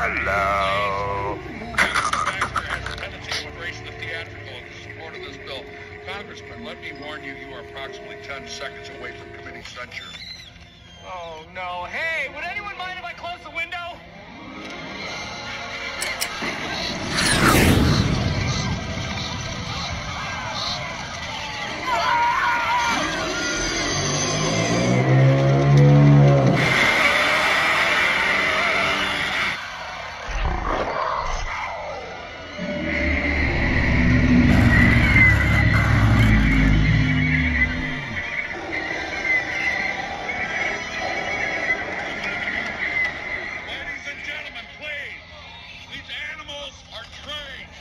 Hello. Baxter has a tendency to embrace the theatrical in support of this bill. Congressman, let me warn you, you are approximately 10 seconds away from committing censure. Oh no. Hey, would anyone animals are trained.